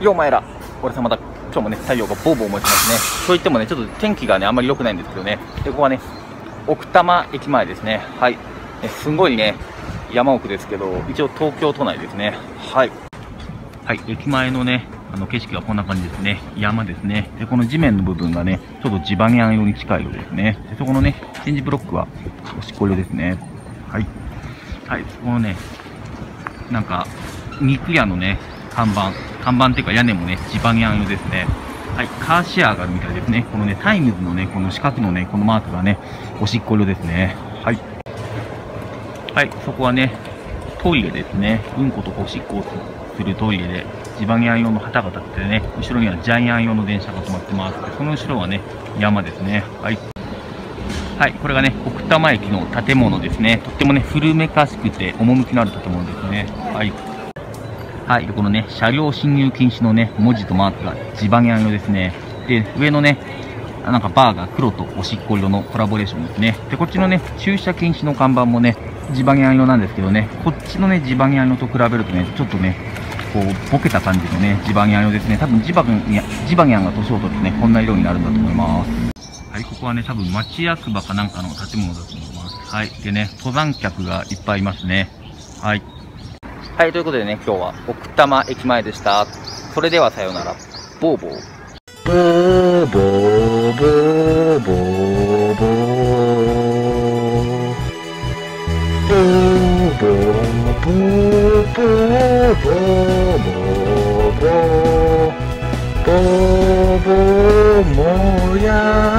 よお前ら。俺様だ。今日もね太陽がボーボー燃えてますね。といってもねちょっと天気がねあんまり良くないんですけどね。でここはね奥多摩駅前ですね。はい。えすんごいね山奥ですけど一応東京都内ですね。はい。はい。駅前のねあの景色はこんな感じですね。山ですね。でこの地面の部分がねちょっと地盤屋色に近いようですね。でそこのねチェンジブロックはおしっこ色ですね。はい。はい。そこのねなんか肉屋のね看板看板っていうか屋根もねジバニャン色ですねはい、カーシェアがあるみたいですね。このね、タイムズのね、この四角のね、このマークがね、おしっこ色ですね。はい。はい、そこはね、トイレですね。うんことおしっこをするトイレで、ジバニャンの旗が立ってね、後ろにはジバニャンの電車が止まってます。その後ろはね、山ですね。はい。はい、これがね、奥多摩駅の建物ですね。とってもね、古めかしくて、趣のある建物ですね。はい。はい、このね、車両進入禁止のね、文字とマークが地盤屋色ですね。で、上のね、なんかバーが黒とおしっこ色のコラボレーションですね。で、こっちのね、駐車禁止の看板もね、地盤屋色なんですけどね、こっちのね、地盤屋色と比べるとね、ちょっとね、こう、ボケた感じのね、地盤屋色ですね。多分地盤や、地盤屋が年を取ってね、こんな色になるんだと思います。はい、ここはね、多分町役場かなんかの建物だと思います。はい。でね、登山客がいっぱいいますね。はい。はい、ということでね、今日は奥多摩駅前でした。それではさようなら。ボーボー。ボーボーボーボーボー。ボーボーボーボーボーボーボー。ボーボー燃やす。